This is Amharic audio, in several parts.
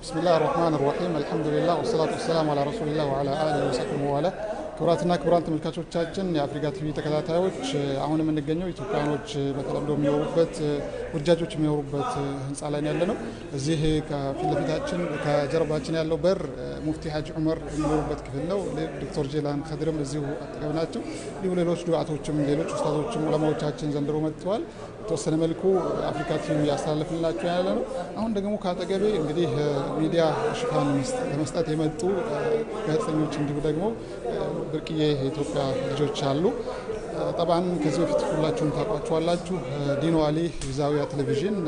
بسم الله الرحمن الرحيم الحمد لله والصلاة والسلام على رسول الله وعلى آله وصحبه ومن والاه ክቡራትና ክቡራን ተመልካቾቻችን የአፍሪካ ቲቪ ተከታታዮች አሁን የምንገኘው ኢትዮጵያኖች በተለምዶ የሚኖሩበት ሁጃጆች የሚኖሩበት ህንፃ ላይ ያለ ነው። እዚህ ከፊት ለፊታችን ከጀርባችን ያለው በር ሙፍቲ ሀጂ ዑመር የሚኖሩበት ክፍል ነው። ዶክተር ጄላን ከድርም እዚሁ አጠገብ ናቸው። እንዲሁ ሌሎች ዱዓቶችም ሌሎች ኡስታዞችም ዑለማዎቻችን ዘንድሮ መጥተዋል። የተወሰነ መልኩ አፍሪካ ቲቪ እያስተላለፍንላቸው ያለ ነው። አሁን ደግሞ ከአጠገቤ እንግዲህ ሚዲያ ሽፋን ለመስጠት የመጡ ጋዜጠኞች እንዲሁ ደግሞ ብርቅዬ የኢትዮጵያ ልጆች አሉ። ጠብዓን ከዚህ በፊት ሁላችሁም ታውቋቸዋላችሁ። ዲኖ አሊ ዛዊያ ቴሌቪዥን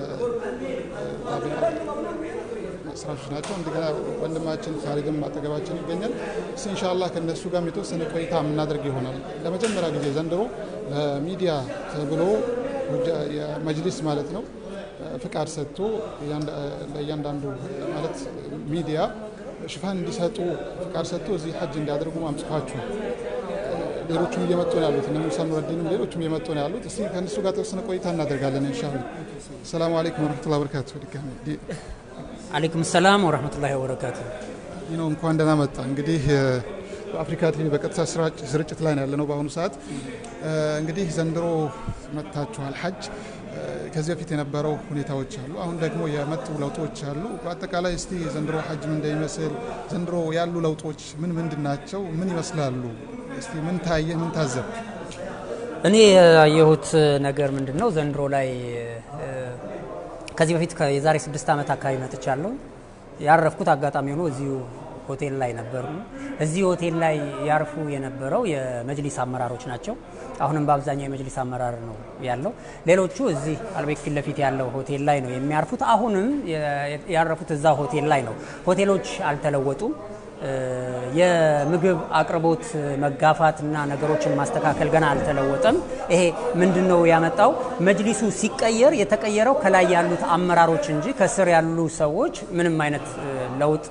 መስራቾች ናቸው። እንደገና ወንድማችን ካሊድም አጠገባችን ይገኛል። እስ إن شاء الله ከእነሱ ጋርም የተወሰነ ቆይታ የምናደርግ ይሆናል። ለመጀመሪያ ጊዜ ዘንድሮ ለሚዲያ ተብሎ የመጅሊስ ማለት ነው ፍቃድ ሰጥቶ ለእያንዳንዱ ማለት ሚዲያ ሽፋን እንዲሰጡ ፍቃድ ሰጥቶ እዚህ ሐጅ እንዲያደርጉ አምጽቷቸዋል። ሌሎቹም እየመጡ ነው ያሉት እነ ሙሳ ኑረዲንም ሌሎቹም እየመጡ ነው ያሉት። እስቲ ከእነሱ ጋር ተወሰነ ቆይታ እናደርጋለን ኢንሻአላህ። ሰላሙ አለይኩም ወረህመቱላሂ ወበረካቱ። ድጋሚ አለይኩም ሰላም ወረህመቱላሂ ወበረካቱ። ይህ ነው እንኳን ደህና መጣ። እንግዲህ በአፍሪካ ቲቪ በቀጥታ ስርጭት ላይ ነው ያለነው በአሁኑ ሰዓት። እንግዲህ ዘንድሮ መጥታችኋል ሐጅ ከዚህ በፊት የነበረው ሁኔታዎች አሉ። አሁን ደግሞ የመጡ ለውጦች አሉ። በአጠቃላይ እስቲ ዘንድሮ ሐጅ ምን እንደሚመስል ዘንድሮ ያሉ ለውጦች ምን ምንድን ናቸው? ምን ይመስላሉ? እስቲ ምን ታየ? ምን ታዘብ? እኔ ያየሁት ነገር ምንድን ነው ዘንድሮ ላይ ከዚህ በፊት የዛሬ ስድስት ዓመት አካባቢ መጥቻለሁ። ያረፍኩት አጋጣሚ ሆኖ እዚሁ ሆቴል ላይ ነበሩ። እዚህ ሆቴል ላይ ያርፉ የነበረው የመጅሊስ አመራሮች ናቸው። አሁንም በአብዛኛው የመጅሊስ አመራር ነው ያለው። ሌሎቹ እዚህ አልቤክ ፊት ለፊት ያለው ሆቴል ላይ ነው የሚያርፉት። አሁንም ያረፉት እዛ ሆቴል ላይ ነው። ሆቴሎች አልተለወጡም። የምግብ አቅርቦት መጋፋትና ነገሮችን ማስተካከል ገና አልተለወጠም። ይሄ ምንድን ነው ያመጣው? መጅሊሱ ሲቀየር የተቀየረው ከላይ ያሉት አመራሮች እንጂ ከስር ያሉ ሰዎች ምንም አይነት ለውጥ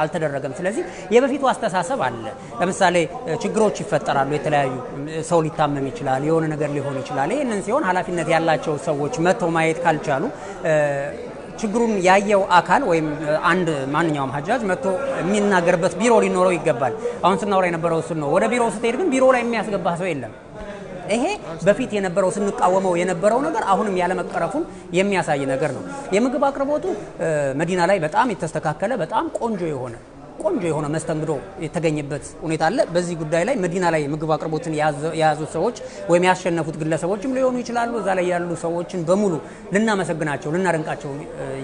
አልተደረገም። ስለዚህ የበፊቱ አስተሳሰብ አለ። ለምሳሌ ችግሮች ይፈጠራሉ። የተለያዩ ሰው ሊታመም ይችላል፣ የሆነ ነገር ሊሆን ይችላል። ይህንን ሲሆን ኃላፊነት ያላቸው ሰዎች መጥተው ማየት ካልቻሉ ችግሩን ያየው አካል ወይም አንድ ማንኛውም ሀጃጅ መጥቶ የሚናገርበት ቢሮ ሊኖረው ይገባል። አሁን ስናወራ የነበረው እሱን ነው። ወደ ቢሮ ስትሄድ ግን ቢሮ ላይ የሚያስገባ ሰው የለም። ይሄ በፊት የነበረው ስንቃወመው የነበረው ነገር አሁንም ያለመቀረፉን የሚያሳይ ነገር ነው። የምግብ አቅርቦቱ መዲና ላይ በጣም የተስተካከለ በጣም ቆንጆ የሆነ ቆንጆ የሆነ መስተንግዶ የተገኘበት ሁኔታ አለ። በዚህ ጉዳይ ላይ መዲና ላይ ምግብ አቅርቦትን የያዙት ሰዎች ወይም ያሸነፉት ግለሰቦችም ሊሆኑ ይችላሉ። እዛ ላይ ያሉ ሰዎችን በሙሉ ልናመሰግናቸው፣ ልናደንቃቸው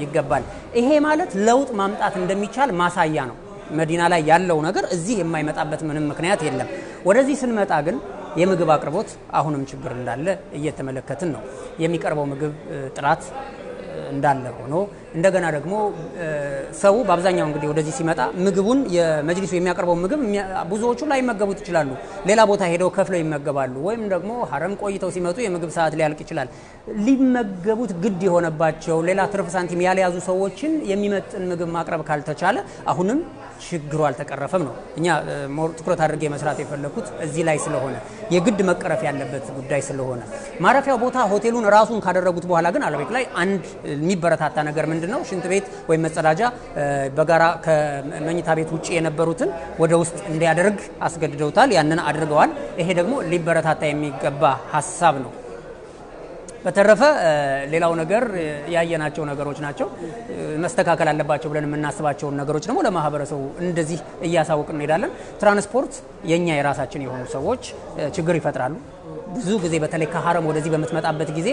ይገባል። ይሄ ማለት ለውጥ ማምጣት እንደሚቻል ማሳያ ነው። መዲና ላይ ያለው ነገር እዚህ የማይመጣበት ምንም ምክንያት የለም። ወደዚህ ስንመጣ ግን የምግብ አቅርቦት አሁንም ችግር እንዳለ እየተመለከትን ነው። የሚቀርበው ምግብ ጥራት እንዳለ ሆኖ እንደገና ደግሞ ሰው በአብዛኛው እንግዲህ ወደዚህ ሲመጣ ምግቡን የመጅሊሱ የሚያቀርበው ምግብ ብዙዎቹ ላይመገቡት ይችላሉ። ሌላ ቦታ ሄደው ከፍለው ይመገባሉ። ወይም ደግሞ ሀረም ቆይተው ሲመጡ የምግብ ሰዓት ሊያልቅ ይችላል። ሊመገቡት ግድ የሆነባቸው ሌላ ትርፍ ሳንቲም ያልያዙ ሰዎችን የሚመጥን ምግብ ማቅረብ ካልተቻለ አሁንም ችግሩ አልተቀረፈም ነው። እኛ ትኩረት አድርጌ መስራት የፈለኩት እዚህ ላይ ስለሆነ የግድ መቀረፍ ያለበት ጉዳይ ስለሆነ ማረፊያው ቦታ ሆቴሉን ራሱን ካደረጉት በኋላ ግን አልቤክ ላይ አንድ የሚበረታታ ነገር ምንድን ነው? ሽንት ቤት ወይም መጸዳጃ በጋራ ከመኝታ ቤት ውጭ የነበሩትን ወደ ውስጥ እንዲያደርግ አስገድደውታል። ያንን አድርገዋል። ይሄ ደግሞ ሊበረታታ የሚገባ ሀሳብ ነው። በተረፈ ሌላው ነገር ያየናቸው ነገሮች ናቸው። መስተካከል አለባቸው ብለን የምናስባቸውን ነገሮች ደግሞ ለማህበረሰቡ እንደዚህ እያሳወቅን እንሄዳለን። ትራንስፖርት የኛ የራሳችን የሆኑ ሰዎች ችግር ይፈጥራሉ። ብዙ ጊዜ በተለይ ከሀረም ወደዚህ በምትመጣበት ጊዜ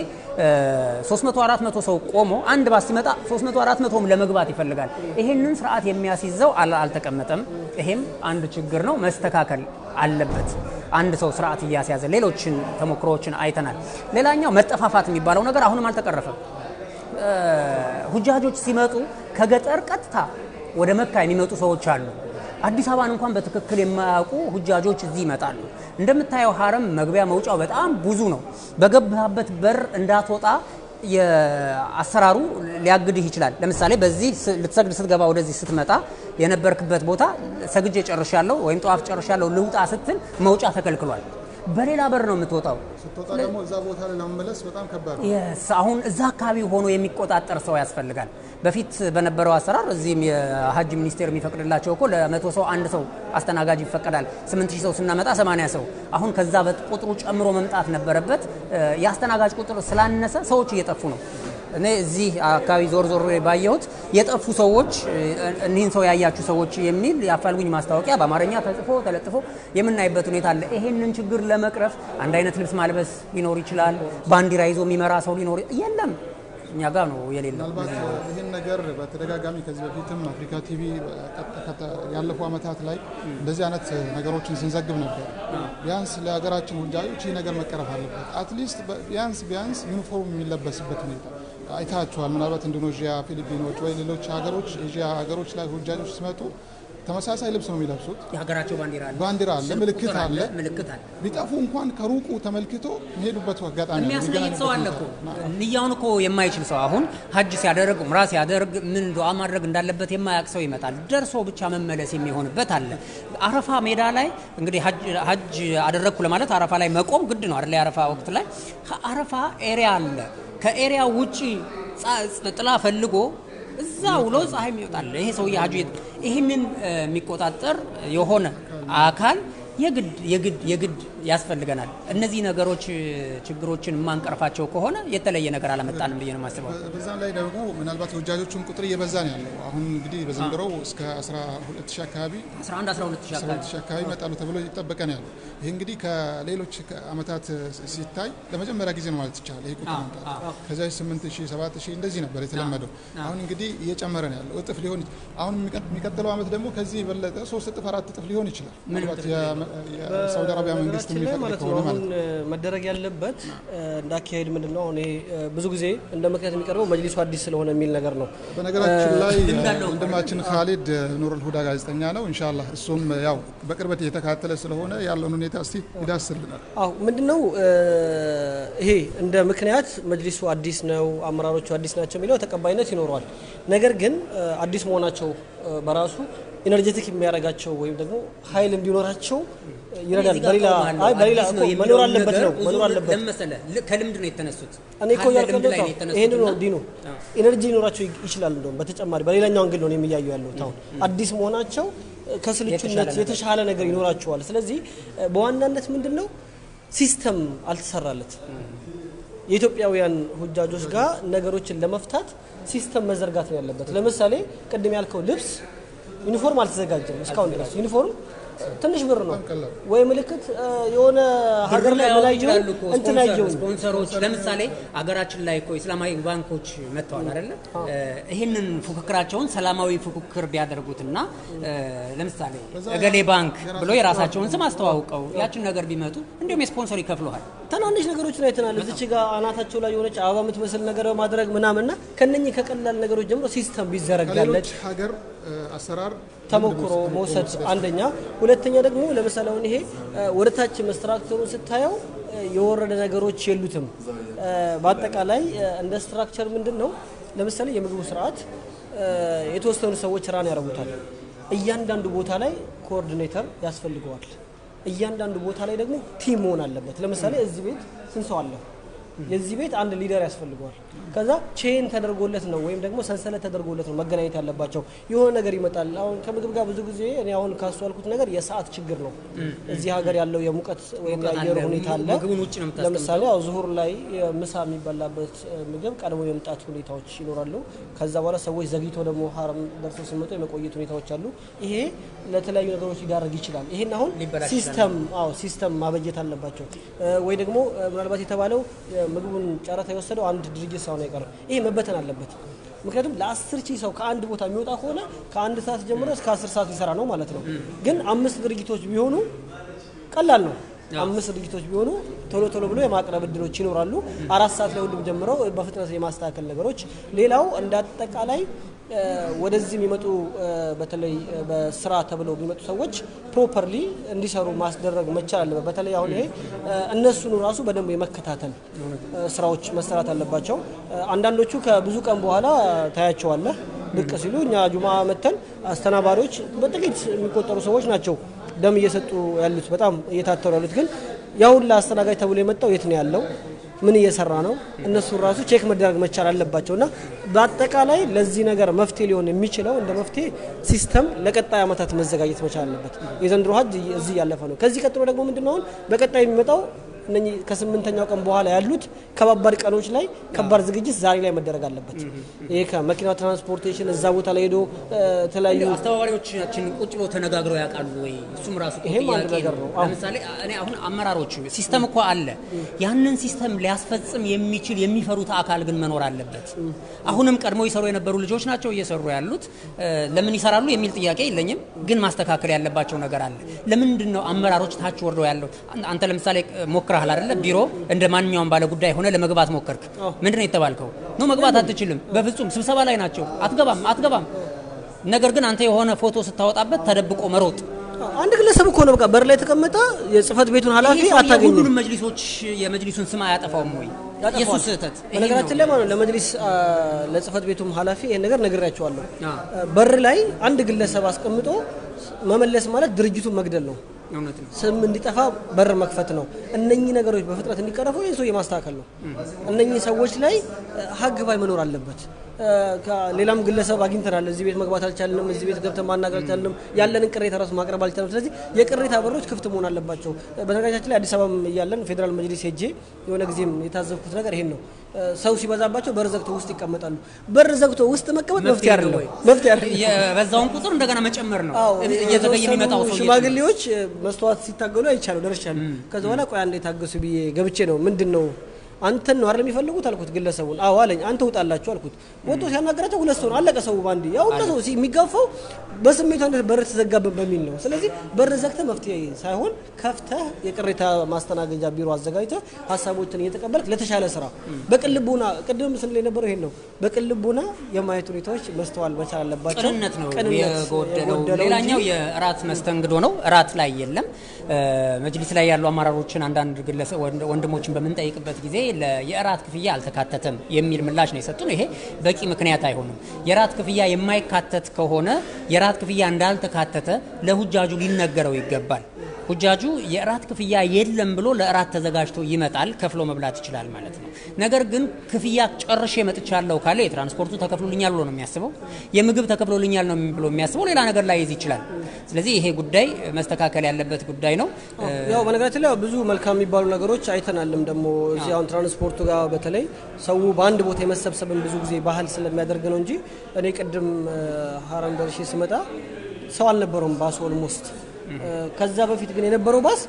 300 400 ሰው ቆሞ አንድ ባስ ሲመጣ 300 400ም ለመግባት ይፈልጋል። ይሄንን ስርዓት የሚያስይዘው አልተቀመጠም። ይሄም አንድ ችግር ነው፣ መስተካከል አለበት። አንድ ሰው ስርዓት እያስያዘ ሌሎችን ተሞክሮዎችን አይተናል። ሌላኛው መጠፋፋት የሚባለው ነገር አሁንም አልተቀረፈም። ሁጃጆች ሲመጡ ከገጠር ቀጥታ ወደ መካ የሚመጡ ሰዎች አሉ። አዲስ አበባን እንኳን በትክክል የማያውቁ ሁጃጆች እዚህ ይመጣሉ። እንደምታየው ሀረም መግቢያ መውጫው በጣም ብዙ ነው። በገባበት በር እንዳትወጣ የአሰራሩ ሊያግድህ ይችላል። ለምሳሌ በዚህ ልትሰግድ ስትገባ ወደዚህ ስትመጣ የነበርክበት ቦታ ሰግጄ ጨርሻለሁ ወይም ጠዋፍ ጨርሻለሁ ልውጣ ስትል መውጫ ተከልክሏል። በሌላ በር ነው የምትወጣው። ስትወጣ ደግሞ እዛ ቦታ ላይ ለመመለስ በጣም ከባድ ነው። አሁን እዛ አካባቢ ሆኖ የሚቆጣጠር ሰው ያስፈልጋል። በፊት በነበረው አሰራር እዚህም የሀጅ ሚኒስቴር የሚፈቅድላቸው እኮ ለመቶ ሰው አንድ ሰው አስተናጋጅ ይፈቀዳል። ስምንት ሺህ ሰው ስናመጣ ሰማንያ ሰው አሁን ከዛ ቁጥሩ ጨምሮ መምጣት ነበረበት። የአስተናጋጅ ቁጥር ስላነሰ ሰዎች እየጠፉ ነው። እኔ እዚህ አካባቢ ዞር ዞር ባየሁት የጠፉ ሰዎች እኒህን ሰው ያያችሁ ሰዎች የሚል የአፋልጉኝ ማስታወቂያ በአማርኛ ተጽፎ ተለጥፎ የምናይበት ሁኔታ አለ። ይሄንን ችግር ለመቅረፍ አንድ አይነት ልብስ ማልበስ ሊኖር ይችላል። ባንዲራ ይዞ የሚመራ ሰው ሊኖር የለም። እኛ ጋር ነው የሌለው። ምናልባት ይህን ነገር በተደጋጋሚ ከዚህ በፊትም አፍሪካ ቲቪ ያለፉ ዓመታት ላይ እንደዚህ አይነት ነገሮችን ስንዘግብ ነበር። ቢያንስ ለሀገራችን ሁጃጆች ይህ ነገር መቀረፍ አለበት። at least ቢያንስ ቢያንስ ዩኒፎርም የሚለበስበት ሁኔታ አይታችኋል። ምናልባት ኢንዶኔዥያ፣ ፊሊፒኖች ወይ ሌሎች ሀገሮች ኤዥያ ሀገሮች ላይ ሁጃጆች ሲመጡ ተመሳሳይ ልብስ ነው የሚለብሱት። የሀገራቸው ባንዲራ አለ፣ ባንዲራ አለ፣ ምልክት አለ። ምልክት አለ። ቢጠፉ እንኳን ከሩቁ ተመልክቶ የሚሄዱበት አጋጣሚ የሚያስፈልገው ሰው አለ እኮ ኒያውን እኮ የማይችል ሰው አሁን ሀጅ ሲያደርግ ኡምራ ሲያደርግ ምን ዱዓ ማድረግ እንዳለበት የማያውቅ ሰው ይመጣል። ደርሶ ብቻ መመለስ የሚሆንበት አለ። አረፋ ሜዳ ላይ እንግዲህ ሀጅ- ሀጅ አደረግኩ ለማለት አረፋ ላይ መቆም ግድ ነው አይደል? የአረፋ ወቅት ላይ አረፋ area አለ። ከ area ውጪ ጥላ ፈልጎ እዛ ውሎ ፀሐይ የሚወጣ አለ። ይሄ ሰውዬ ሀጁ ይህንን የሚቆጣጠር የሆነ አካል የግድ የግድ የግድ ያስፈልገናል። እነዚህ ነገሮች ችግሮችን የማንቀርፋቸው ከሆነ የተለየ ነገር አላመጣንም ብዬ ነው የማስበው። በዛም ላይ ደግሞ ምናልባት የሁጃጆቹን ቁጥር እየበዛ ነው ያለው። አሁን እንግዲህ በዘንድሮው እስከ 12 ሺህ አካባቢ 11 12 ሺህ አካባቢ 12 ሺህ አካባቢ ይመጣሉ ተብሎ እየተጠበቀ ነው ያለው። ይህ እንግዲህ ከሌሎች ዓመታት ሲታይ ለመጀመሪያ ጊዜ ነው ማለት ይቻላል። ይህ ቁጥር መምጣት ከዚያ 8 ሺህ 7 ሺህ እንደዚህ ነበር የተለመደው። አሁን እንግዲህ እየጨመረ ነው ያለው። እጥፍ ሊሆን አሁን የሚቀጥለው ዓመት ደግሞ ከዚህ የበለጠ ሶስት እጥፍ አራት እጥፍ ሊሆን ይችላል። ምናልባት የሳውዲ አረቢያ መንግስት በነገራችን ላይ ማለት ነው አሁን ነው። መደረግ ያለበት እንዳካሄድ ምንድን ነው አሁን ብዙ ጊዜ እንደ ምክንያት የሚቀርበው መጅሊሱ አዲስ ስለሆነ የሚል ነገር ነው። በነገራችን ላይ ወንድማችን ካሊድ ኑሩል ሁዳ ጋዜጠኛ ነው። إن شاء الله እሱም ያው በቅርበት እየተከታተለ ስለሆነ ያለውን ሁኔታ እስቲ ይዳስልናል። አዎ ምንድነው እ፣ ይሄ እንደ ምክንያት መጅሊሱ አዲስ ነው፣ አመራሮቹ አዲስ ናቸው የሚለው ተቀባይነት ይኖረዋል። ነገር ግን አዲስ መሆናቸው በራሱ energetic የሚያደርጋቸው ወይም ደግሞ ኃይል እንዲኖራቸው ይረዳል። በሌላ አይ በሌላ እኮ መኖር አለበት ነው መኖር አለበት ከልምድ ነው የተነሱት። እኔ እኮ ነው ያለሁት ይሄን ነው ዲኑ energy ሊኖራቸው ይችላል። እንደውም በተጨማሪ በሌላኛው angle ነው የሚያዩ ያለሁት አሁን አዲስ መሆናቸው ከስልቹነት የተሻለ ነገር ይኖራቸዋል። ስለዚህ በዋናነት ምንድን ነው system አልተሰራለት የኢትዮጵያውያን ሁጃጆች ጋር ነገሮችን ለመፍታት system መዘርጋት ነው ያለበት። ለምሳሌ ቅድም ያልከው ልብስ ዩኒፎርም አልተዘጋጀም እስካሁን ድረስ። ዩኒፎርም ትንሽ ብር ነው ወይ ምልክት የሆነ ሀገር ላይ እኮ እንትን ስፖንሰሮች ለምሳሌ አገራችን ላይ እኮ ኢስላማዊ ባንኮች መጥተዋል አይደለ? ይህንን ፉክክራቸውን ሰላማዊ ፉክክር ቢያደርጉትና ለምሳሌ እገሌ ባንክ ብሎ የራሳቸውን ስም አስተዋውቀው ያችን ነገር ቢመጡ እንዲሁም የስፖንሰር ይከፍለዋል። ትናንሽ ነገሮችን አይተናል። እዚች ጋር አናታቸው ላይ የሆነች አበባ የምትመስል ነገር በማድረግ ምናምንና ከነኚህ ከቀላል ነገሮች ጀምሮ system ቢዘረጋለት ከሌሎች ሀገር አሰራር ተሞክሮ መውሰድ አንደኛ። ሁለተኛ ደግሞ ለምሳሌ አሁን ይሄ ወደ ታች structure ኡን ስታየው የወረደ ነገሮች የሉትም። በአጠቃላይ እንደ structure ምንድን ነው ለምሳሌ የምግቡ ስርዓት የተወሰኑ ሰዎች run ያደርጉታል። እያንዳንዱ ቦታ ላይ coordinator ያስፈልገዋል። እያንዳንዱ ቦታ ላይ ደግሞ team መሆን አለበት። ለምሳሌ እዚህ ቤት ስንት ሰው አለ? የዚህ ቤት አንድ leader ያስፈልገዋል። ከዛ chain ተደርጎለት ነው ወይም ደግሞ ሰንሰለት ተደርጎለት ነው መገናኘት ያለባቸው። የሆነ ነገር ይመጣል። አሁን ከምግብ ጋር ብዙ ጊዜ እኔ አሁን ካስተዋልኩት ነገር የሰዓት ችግር ነው። እዚህ ሀገር ያለው የሙቀት ወይም የአየር ሁኔታ አለ። ለምሳሌ ያው ዙህር ላይ ምሳ የሚበላበት ምግብ ቀድሞ የመምጣት ሁኔታዎች ይኖራሉ። ከዛ በኋላ ሰዎች ዘግይቶ ደግሞ ሀረም ደርሶ ሲመጡ የመቆየት ሁኔታዎች አሉ። ይሄ ለተለያዩ ነገሮች ሊዳረግ ይችላል። ይሄን አሁን system አዎ system ማበጀት አለባቸው። ወይ ደግሞ ምናልባት የተባለው ምግቡን ጨረታ የወሰደው አንድ ድርጅት ሳይሆን አይቀርም። ይሄ መበተን አለበት። ምክንያቱም ለአስር ሺህ ሰው ከአንድ ቦታ የሚወጣ ከሆነ ከአንድ ሰዓት ጀምሮ እስከ አስር ሰዓት ሊሰራ ነው ማለት ነው። ግን አምስት ድርጅቶች ቢሆኑ ቀላል ነው። አምስት ድርጅቶች ቢሆኑ ቶሎ ቶሎ ብሎ የማቅረብ እድሎች ይኖራሉ። አራት ሰዓት ላይ ሁሉም ጀምረው በፍጥነት የማስተካከል ነገሮች። ሌላው እንደ አጠቃላይ ወደዚህ የሚመጡ በተለይ በስራ ተብለው የሚመጡ ሰዎች properly እንዲሰሩ ማስደረግ መቻል አለበት። በተለይ አሁን ይሄ እነሱን ራሱ በደንብ የመከታተል ስራዎች መሰራት አለባቸው። አንዳንዶቹ ከብዙ ቀን በኋላ ታያቸዋለህ ብቅ ሲሉ እኛ ጁማ መተን አስተባባሪዎች በጥቂት የሚቆጠሩ ሰዎች ናቸው ደም እየሰጡ ያሉት በጣም እየታተሩ ያሉት ግን ያሁን ለአስተናጋጅ ተብሎ የመጣው የት ነው ያለው ምን እየሰራ ነው? እነሱን ራሱ check መደረግ መቻል አለባቸው እና በአጠቃላይ ለዚህ ነገር መፍትሄ ሊሆን የሚችለው እንደ መፍትሄ system ለቀጣይ ዓመታት መዘጋጀት መቻል አለበት። የዘንድሮ ሀጅ እዚህ ያለፈ ነው። ከዚህ ቀጥሎ ደግሞ ምንድነው አሁን በቀጣይ የሚመጣው እነኚህ ከስምንተኛው ቀን በኋላ ያሉት ከባባድ ቀኖች ላይ ከባድ ዝግጅት ዛሬ ላይ መደረግ አለበት። ይሄ ከመኪና transportation እዛ ቦታ ላይ ሄዶ የተለያዩ አስተባባሪዎቻችን ቁጭ ብሎ ተነጋግረው ያውቃሉ ወይ? እሱም ራሱ ይሄም አንድ ነገር ነው። ለምሳሌ እኔ አሁን አመራሮቹ system እኮ አለ። ያንን system ሊያስፈጽም የሚችል የሚፈሩት አካል ግን መኖር አለበት። አሁንም ቀድሞ ይሰሩ የነበሩ ልጆች ናቸው እየሰሩ ያሉት። ለምን ይሰራሉ የሚል ጥያቄ የለኝም፣ ግን ማስተካከል ያለባቸው ነገር አለ። ለምንድን ነው አመራሮች ታች ወርደው ያለው? አንተ ለምሳሌ ሞክረሃል አይደለ? ቢሮ እንደ ማንኛውም ባለ ጉዳይ ሆነ ለመግባት ሞከርክ። ምንድን ነው የተባልከው? no መግባት አትችልም፣ በፍጹም ስብሰባ ላይ ናቸው፣ አትገባም፣ አትገባም። ነገር ግን አንተ የሆነ ፎቶ ስታወጣበት ተደብቆ መሮጥ አንድ ግለሰብ እኮ ነው በቃ በር ላይ የተቀመጠ የጽህፈት ቤቱን ኃላፊ አታገኝም። ሁሉንም መጅሊሶች የመጅሊሱን ስም አያጠፋውም ወይ? የሱ ስህተት በነገራችን ላይ ማለት ነው ለመጅሊስ ለጽህፈት ቤቱም ኃላፊ ይሄን ነገር ነግሬያቸዋለሁ። በር ላይ አንድ ግለሰብ አስቀምጦ መመለስ ማለት ድርጅቱን መግደል ነው። ስም እንዲጠፋ በር መክፈት ነው። እነኚህ ነገሮች በፍጥነት እንዲቀረፉ ይህ ሰው የማስተካከል ነው። እነኚህ ሰዎች ላይ ሀግ ባይ መኖር አለበት። እ፣ ከሌላም ግለሰብ አግኝተናል። እዚህ ቤት መግባት አልቻልንም፣ እዚህ ቤት ገብተን ማናገር አልቻልንም፣ ያለንን ቅሬታ ራሱ ማቅረብ አልቻልንም። ስለዚህ የቅሬታ በሮች ክፍት መሆን አለባቸው። በነገራችን ላይ አዲስ አበባም እያለን ፌዴራል መጅሊስ ሄጄ የሆነ ጊዜም የታዘብኩት ነገር ይሄን ነው። ሰው ሲበዛባቸው በር ዘግቶ ውስጥ ይቀመጣሉ። በር ዘግቶ ውስጥ መቀመጥ መፍትሄ አይደለም። ወይ? መፍትሄ አይደለም። የበዛውን ቁጥር እንደገና መጨመር ነው። አዎ እየዘገየ የሚመጣው ሰው ሽማግሌዎች መስተዋት ሲታገሉ አይቻሉ ደርሻለሁ። ከዛ በኋላ ቆይ አንዴ ታገሱ ብዬ ገብቼ ነው ምንድን ነው አንተን ነው አይደል የሚፈልጉት አልኩት። ግለሰቡን አዎ አለኝ። አንተ ውጣላችሁ አልኩት። ወጥቶ ሲያናገራቸው ሁለት ሰው ነው አለቀ። ሰው ባንዴ ያው ሁሉ ሰው የሚጋፋው በስሜቱ አንድ በር ተዘጋበት በሚል ነው። ስለዚህ በር ዘግተህ መፍትሄ ሳይሆን ከፍተህ የቅሬታ ማስተናገጃ ቢሮ አዘጋጅተህ ሀሳቦችን እየተቀበልክ ለተሻለ ስራ በቅልቡና ቅድም ስንል የነበረው ይሄን ነው። በቅልቡና የማየት ሁኔታዎች መስተዋል መቻል አለባቸው። ቅንነት ነው የጎደለው። ሌላኛው የእራት መስተንግዶ ነው። እራት ላይ የለም። መጅሊስ ላይ ያሉ አመራሮችን አንዳንድ ግለሰብ ወንድ- ወንድሞችን በምንጠይቅበት ጊዜ የእራት ክፍያ አልተካተተም የሚል ምላሽ ነው የሰጡን። ይሄ በቂ ምክንያት አይሆንም። የእራት ክፍያ የማይካተት ከሆነ የእራት ክፍያ እንዳልተካተተ ለሁጃጁ ሊነገረው ይገባል። ሁጃጁ የእራት ክፍያ የለም ብሎ ለእራት ተዘጋጅቶ ይመጣል፣ ከፍሎ መብላት ይችላል ማለት ነው። ነገር ግን ክፍያ ጨርሼ መጥቻለሁ ካለ የትራንስፖርቱ ተከፍሎልኛል ብሎ ነው የሚያስበው፣ የምግብ ተከፍሎልኛል ነው ብሎ የሚያስበው፣ ሌላ ነገር ላይ ይዝ ይችላል። ስለዚህ ይሄ ጉዳይ መስተካከል ያለበት ጉዳይ ነው። ያው በነገራችን ላይ ብዙ መልካም የሚባሉ ነገሮች አይተናልም። ደግሞ እዚህ ትራንስፖርቱ ጋር በተለይ ሰው በአንድ ቦታ የመሰብሰብን ብዙ ጊዜ ባህል ስለሚያደርግ ነው እንጂ እኔ ቅድም ሀረም ደርሼ ስመጣ ሰው አልነበረውም ባሱ almost። ከዛ በፊት ግን የነበረው ባስ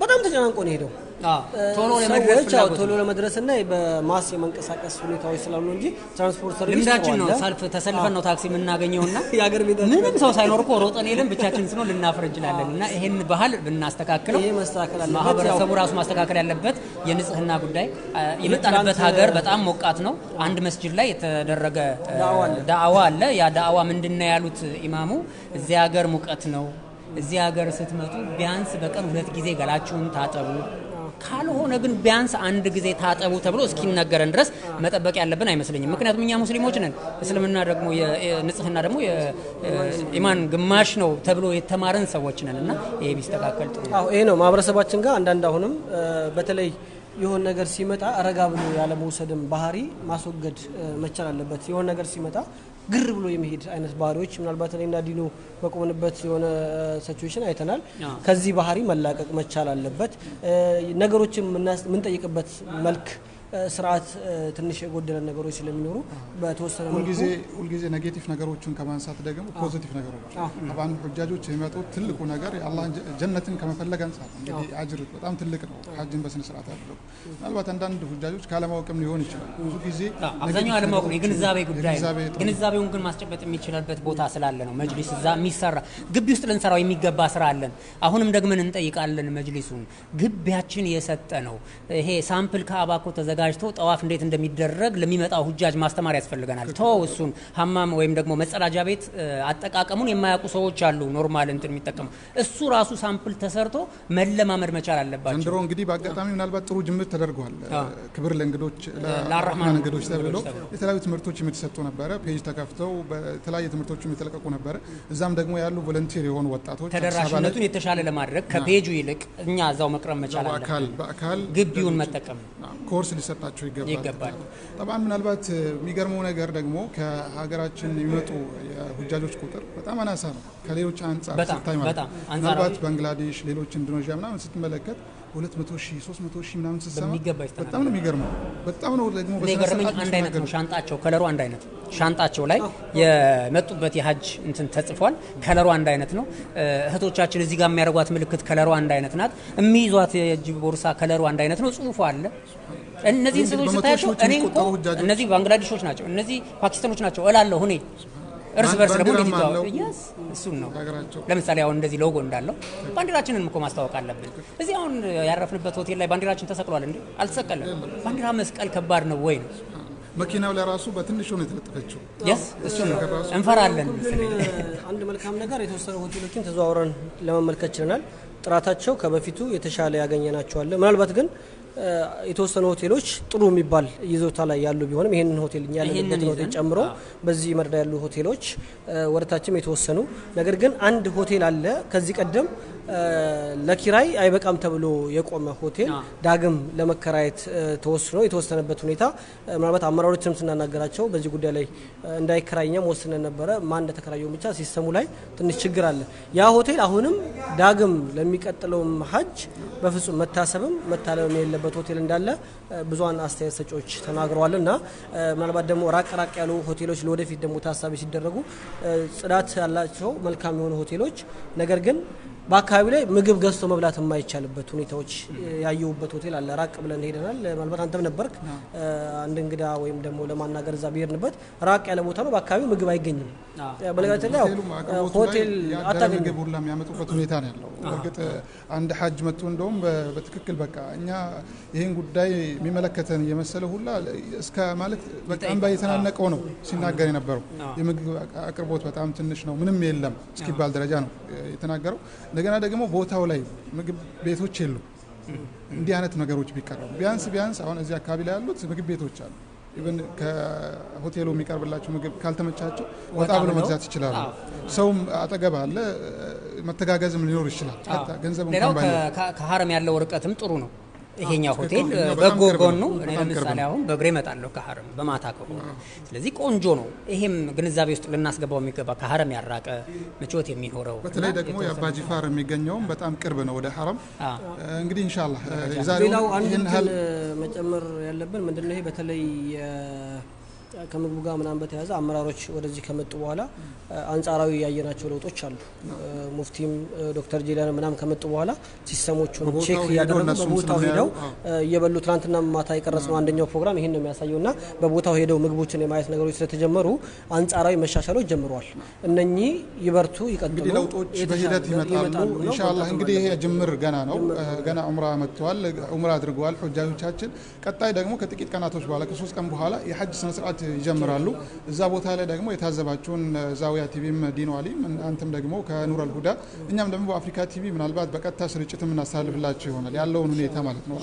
በጣም ተጨናንቆ ነው ሄደው አዎ፣ ቶሎ ለመድረስ ሰዎች ቶሎ ለመድረስና በ mass የመንቀሳቀስ ሁኔታዎች ስላሉ እንጂ ትራንስፖርት service ልምዳችን ነው። ሰልፍ ተሰልፈን ነው ታክሲ የምናገኘውና የአገር ቤት ምንም ሰው ሳይኖር እኮ ሮጠን የለም ብቻችን ስኖ ልናፍር እንችላለን። እና ይሄን ባህል ብናስተካክለው ማህበረሰቡ ራሱ ማስተካከል ያለበት የንጽህና ጉዳይ የመጣንበት ሀገር በጣም ሞቃት ነው። አንድ መስጅድ ላይ የተደረገ ዳዕዋ አለ። ያ ዳዕዋ ምንድን ነው ያሉት ኢማሙ? እዚህ ሀገር ሙቀት ነው። እዚህ ሀገር ስትመጡ ቢያንስ በቀን ሁለት ጊዜ ገላችሁን ታጠቡ ካልሆነ ግን ቢያንስ አንድ ጊዜ ታጠቡ ተብሎ እስኪነገረን ድረስ መጠበቅ ያለብን አይመስለኝም። ምክንያቱም እኛ ሙስሊሞች ነን። እስልምና ደግሞ ንጽህና ደግሞ የኢማን ግማሽ ነው ተብሎ የተማረን ሰዎች ነን እና ይሄ ቢስተካከል ጥሩ ይሄ ነው ማህበረሰባችን ጋር አንዳንድ አሁንም በተለይ የሆነ ነገር ሲመጣ ረጋ ብሎ ያለ መውሰድም ባህሪ ማስወገድ መቻል አለበት። የሆነ ነገር ሲመጣ ግር ብሎ የመሄድ አይነት ባህሪዎች ምናልባት እኔና ዲኖ በቆምንበት የሆነ situation አይተናል። ከዚህ ባህሪ መላቀቅ መቻል አለበት። ነገሮችን የምንጠይቅበት መልክ ስርዓት ትንሽ የጎደለን ነገሮች ስለሚኖሩ በተወሰነ ሁልጊዜ ሁልጊዜ negative ነገሮችን ከማንሳት ደግሞ positive ነገሮች አሁን ሁጃጆች የሚመጡት ትልቁ ነገር የአላህ ጀነትን ከመፈለግ አንጻር እንግዲህ አጅር በጣም ትልቅ ነው። ሀጅን በስነ ስርዓት አድርገው ምናልባት አንዳንድ ሁጃጆች ካለማወቅም ሊሆን ይችላል። ብዙ ጊዜ አብዛኛው ያለማወቅ ነው፣ የግንዛቤ ጉዳይ ነው። ግንዛቤውን ግን ማስጨበጥ የሚችልበት ቦታ ስላለ ነው። መጅሊስ እዛ የሚሰራ ግቢ ውስጥ ልንሰራው የሚገባ ስራ አለን። አሁንም ደግመን እንጠይቃለን። መጅሊሱን ግቢያችን የሰጠ ነው። ይሄ sample ከአባኮ ተዘጋ አዘጋጅቶ ጠዋፍ እንዴት እንደሚደረግ ለሚመጣው ሁጃጅ ማስተማር ያስፈልገናል። ተወው እሱን ሀማም ወይም ደግሞ መጸዳጃ ቤት አጠቃቀሙን የማያውቁ ሰዎች አሉ፣ normal እንትን የሚጠቀሙ እሱ ራሱ sample ተሰርቶ መለማመድ መቻል አለባቸው። ዘንድሮ እንግዲህ በአጋጣሚ ምናልባት ጥሩ ጅምር ተደርጓል። ክብር ለእንግዶች ለአራህማን እንግዶች ተብሎ የተለያዩ ትምህርቶች የሚተሰጡ ነበረ። page ተከፍተው በተለያየ ትምህርቶችም የተለቀቁ ነበረ። እዛም ደግሞ ያሉ volunteer የሆኑ ወጣቶች ተደራሽነቱን የተሻለ ለማድረግ ከ page ኡ ይልቅ እኛ እዛው መቅረብ መቻል አለብን። በአካል ግቢውን መጠቀም ኮርስ ሊሰጣቸው ይገባል ጠባን ምናልባት የሚገርመው ነገር ደግሞ ከሀገራችን የሚመጡ የሁጃጆች ቁጥር በጣም አናሳ ነው ከሌሎች አንጻር ስታይ ማለት ነው። ምናልባት ባንግላዴሽ፣ ሌሎች ኢንዶኔዥያ ምናምን ስትመለከት 200 ሺህ 300 ሺህ ምናምን ስትሰማ በጣም ነው የሚገርመው። በጣም ነው ደግሞ ስርዓት አንድ አይነት ነው ሻንጣቸው፣ color ኡ አንድ አይነት ሻንጣቸው ላይ የመጡበት የሀጅ እንትን ተጽፏል። color ኡ አንድ አይነት ነው። እህቶቻችን እዚህ ጋር የሚያደርጓት ምልክት color ኡ አንድ አይነት ናት። የሚይዟት የእጅ ቦርሳ color ኡ አንድ አይነት ነው። ጽሁፉ አለ። እነዚህን እንግዲህ ሴቶች ስታያቸው እኔ እኮ እነዚህ ባንግላዴሾች ናቸው፣ እነዚህ ፓኪስታኖች ናቸው እላለሁ እኔ እርስ በርስ ደግሞ እንዴት እሱን ነው ለምሳሌ አሁን እንደዚህ ሎጎ እንዳለው ባንዲራችንን እኮ ማስታወቅ አለብን። እዚህ አሁን ያረፍንበት ሆቴል ላይ ባንዲራችን ተሰቅሏል እንዴ? አልተሰቀለም። ባንዲራ መስቀል ከባድ ነው ወይ ነው? መኪናው ላይ ራሱ በትንሹ ነው የተለጠፈችው። yes እሱን ነው እንፈራለን። አንድ መልካም ነገር የተወሰኑ ሆቴሎችን ተዘዋውረን ለመመልከት ችለናል። ጥራታቸው ከበፊቱ የተሻለ ያገኘናቸዋለን። ምናልባት ግን የተወሰኑ ሆቴሎች ጥሩ የሚባል ይዞታ ላይ ያሉ ቢሆንም ይህንን ሆቴል እኛ ያለንበትን ሆቴል ጨምሮ በዚህ መርዳ ያሉ ሆቴሎች ወደታችም የተወሰኑ ነገር ግን አንድ ሆቴል አለ። ከዚህ ቀደም ለኪራይ አይበቃም ተብሎ የቆመ ሆቴል ዳግም ለመከራየት ተወስኖ የተወሰነበት ሁኔታ ምናልባት አመራሮችንም ስናናገራቸው በዚህ ጉዳይ ላይ እንዳይከራይኛም ወስነን ነበረ። ማን እንደተከራየው ብቻ system ኡ ላይ ትንሽ ችግር አለ። ያ ሆቴል አሁንም ዳግም ለሚቀጥለውም ሀጅ በፍጹም መታሰብም መታለምም የሌለበት ሆቴል እንዳለ ብዙሀን አስተያየት ሰጪዎች ተናግረዋል። እና ምናልባት ደግሞ ራቅ ራቅ ያሉ ሆቴሎች ለወደፊት ደግሞ ታሳቢ ሲደረጉ ጽዳት ያላቸው መልካም የሆኑ ሆቴሎች ነገር ግን በአካባቢ ላይ ምግብ ገዝቶ መብላት የማይቻልበት ሁኔታዎች ያየሁበት ሆቴል አለ። ራቅ ብለን ሄደናል። ምናልባት አንተም ነበርክ። አንድ እንግዳ ወይም ደግሞ ለማናገር እዛ ብሄድንበት ራቅ ያለ ቦታ ነው። በአካባቢው ምግብ አይገኝም። በነገራችን ላይ ሆቴል አታገኝም። ምግብ ሁላ የሚያመጡበት ሁኔታ ነው ያለው። እርግጥ አንድ ሀጅ መጥቶ እንደውም በትክክል በቃ እኛ ይህን ጉዳይ የሚመለከተን የመሰለ ሁላ እስከ ማለት እንባ የተናነቀው ነው ሲናገር የነበረው። የምግብ አቅርቦት በጣም ትንሽ ነው፣ ምንም የለም እስኪባል ደረጃ ነው የተናገረው። እንደገና ደግሞ ቦታው ላይ ምግብ ቤቶች የሉ። እንዲህ አይነት ነገሮች ቢቀረቡ ቢያንስ ቢያንስ አሁን እዚህ አካባቢ ላይ ያሉት ምግብ ቤቶች አሉ። even ከሆቴሉ የሚቀርብላቸው ምግብ ካልተመቻቸው ወጣ ብሎ መግዛት ይችላሉ። ሰውም አጠገብ አለ፣ መተጋገዝም ሊኖር ይችላል። ገንዘብ እንኳን ከሀረም ያለው ርቀትም ጥሩ ነው። ይሄኛው ሆቴል በጎ ጎኑ ነው። እኔ ለምሳሌ ነው። አሁን በእግሬ እመጣለሁ ከሀረም በማታ ከሆነ ስለዚህ ቆንጆ ነው። ይሄም ግንዛቤ ውስጥ ልናስገባው የሚገባ ከሀረም ያራቀ ምቾት የሚኖረው በተለይ ደግሞ የአባጂፋር የሚገኘውም በጣም ቅርብ ነው ወደ ሐረም። አ፣ እንግዲህ إن شاء الله የዛሬው ሌላው አንድ መጨመር ያለብን ምንድነው ይሄ በተለይ የ- ከምግቡ ጋር ምናምን በተያያዘ አመራሮች ወደዚህ ከመጡ በኋላ አንጻራዊ ያየናቸው ለውጦች አሉ። ሙፍቲም ዶክተር ጄላን ምናምን ከመጡ በኋላ system ኦቹን check እያደረጉ በቦታው ሄደው እየበሉ ትናንትና ማታ የቀረጽ ነው አንደኛው ፕሮግራም ይሄን ነው የሚያሳየው እና በቦታው ሄደው ምግቦችን የማየት ነገሮች ስለተጀመሩ አንጻራዊ መሻሻሎች ጀምረዋል። እነኚህ ይበርቱ፣ ይቀጥሉ። ለውጦች በሂደት ይመጣሉ መቀጠል እንግዲህ ይሄ ጅምር ገና ነው። ገና ዑምራ መጥተዋል፣ ዑምራ አድርገዋል ሁጃጆቻችን። ቀጣይ ደግሞ ከጥቂት ቀናቶች በኋላ ከሶስት ቀን በኋላ የሐጅ ስነ ስርዓት ይጀምራሉ። እዛ ቦታ ላይ ደግሞ የታዘባችሁን ዛዊያ ቲቪም ዲኖ አሊ አንተም ደግሞ ከኑር አልሁዳ እኛም ደግሞ በአፍሪካ ቲቪ ምናልባት በቀጥታ ስርጭት የምናስተላልፍላችሁ ይሆናል ያለውን ሁኔታ ማለት ነው።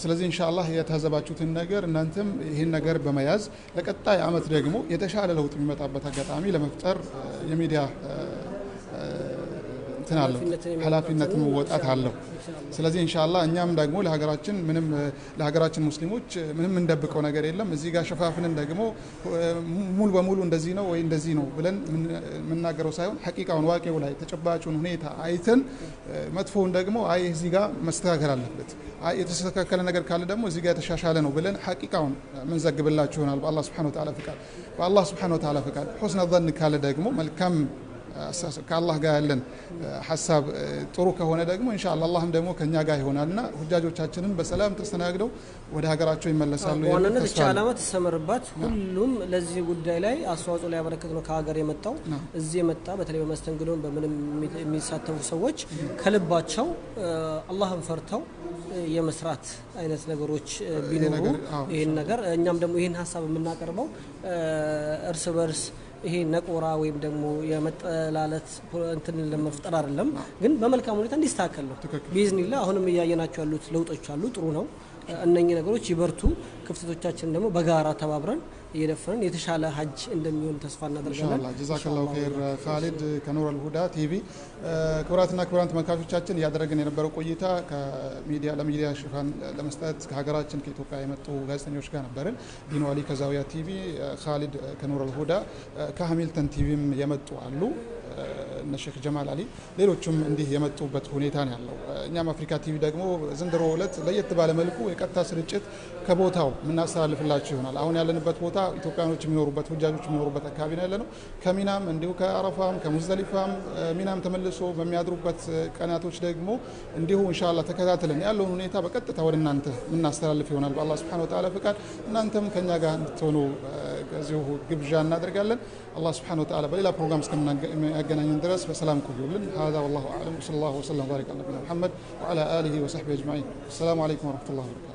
ስለዚህ إن شاء الله የታዘባችሁትን ነገር እናንተም ይህን ነገር በመያዝ ለቀጣይ አመት ደግሞ የተሻለ ለውጥ የሚመጣበት አጋጣሚ ለመፍጠር የሚዲያ እንትን አለው ኃላፊነት መወጣት አለው። ስለዚህ ኢንሻአላህ እኛም ደግሞ ለሀገራችን ምንም ለሀገራችን ሙስሊሞች ምንም እንደብቀው ነገር የለም። እዚህ ጋር ሸፋፍንን ደግሞ ሙሉ በሙሉ እንደዚህ ነው ወይ እንደዚህ ነው ብለን የምናገረው ሳይሆን ሐቂቃውን ዋቄው ላይ ተጨባጩን ሁኔታ አይተን መጥፎውን ደግሞ አይ እዚህ ጋር መስተካከል አለበት፣ የተስተካከለ ነገር ካለ ደግሞ እዚህ ጋር የተሻሻለ ነው ብለን ሐቂቃውን ምንዘግብላችሁ ይሆናል በአላህ ሱብሓነሁ ወተዓላ ፍቃድ። በአላህ ሱብሓነሁ ወተዓላ ፍቃድ ሑስነ ዘን ካለ ደግሞ መልካም ከአላህ ጋር ያለን ሀሳብ ጥሩ ከሆነ ደግሞ ኢንሻአላህ አላህም ደግሞ ከኛ ጋር ይሆናልና ሁጃጆቻችንን በሰላም ተስተናግደው ወደ ሀገራቸው ይመለሳሉ። እቺ አለ። ዓላማ ትሰመርባት። ሁሉም ለዚህ ጉዳይ ላይ አስተዋጽኦ ሊያበረክት ነው ከሀገር የመጣው እዚህ የመጣ በተለይ በመስተንግዶን በምንም የሚ- የሚሳተፉ ሰዎች ከልባቸው አላህን ፈርተው የመስራት አይነት ነገሮች ቢኖሩ ይህን ነገር እኛም ደግሞ ይህን ሀሳብ የምናቀርበው እርስ በርስ ይሄ ነቆራ ወይም ደግሞ የመጠላለት እንትን ለመፍጠር አይደለም፣ ግን በመልካም ሁኔታ እንዲስተካከል ነው። ቢዝኒላ አሁንም እያየናቸው ያሉት ለውጦች አሉ። ጥሩ ነው። እነኚህ ነገሮች ይበርቱ። ክፍተቶቻችንን ደግሞ በጋራ ተባብረን እየደፈንን የተሻለ ሀጅ እንደሚሆን ተስፋ እናደርጋለን። ጀዛከላሁ ኸይር ካሊድ ከኑር አልሁዳ ቲቪ። ክቡራትና ክቡራን ተመልካቾቻችን እያደረግን የነበረው ቆይታ ከሚዲያ ለሚዲያ ሽፋን ለመስጠት ከሀገራችን ከኢትዮጵያ የመጡ ጋዜጠኞች ጋር ነበርን። ዲኑ አሊ ከዛውያ ቲቪ፣ ካሊድ ከኑር አልሁዳ፣ ከሀሚልተን ቲቪም የመጡ አሉ እነ ሼክ ጀማል አሊ ሌሎቹም እንዲህ የመጡበት ሁኔታ ነው ያለው። እኛም አፍሪካ ቲቪ ደግሞ ዘንድሮ ለት ለየት ባለ መልኩ የቀጥታ ስርጭት ከቦታው የምናስተላልፍላችሁ ይሆናል። አሁን ያለንበት ቦታ ኢትዮጵያኖች የሚኖሩበት ሁጃጆች የሚኖሩበት አካባቢ ነው ያለነው። ከሚናም እንዲሁ ከአረፋም ከሙዝደሊፋም ሚናም ተመልሶ በሚያድሩበት ቀናቶች ደግሞ እንዲሁ ኢንሻአላህ ተከታትለን ያለውን ሁኔታ በቀጥታ ወደ እናንተ የምናስተላልፍ ይሆናል በአላህ ሱብሓነሁ ወተዓላ ፍቃድ። እናንተም ከኛ ጋር እንድትሆኑ ከዚሁ ግብዣ እናደርጋለን። አላህ ሱብሓነሁ ወተዓላ በሌላ ፕሮግራም እስከምናገናኘን ድረስ በሰላም ቆዩልን። ሀዛ ወላሁ አዕለም ወሰለላሁ ወሰለም ወባሪክ ዐላ ነቢይና ሙሐመድ ወዐላ አሊሂ ወሰሕቢሂ አጅማዒን። አሰላሙ አለይኩም ወረሕመቱላሂ ወበረካቱህ።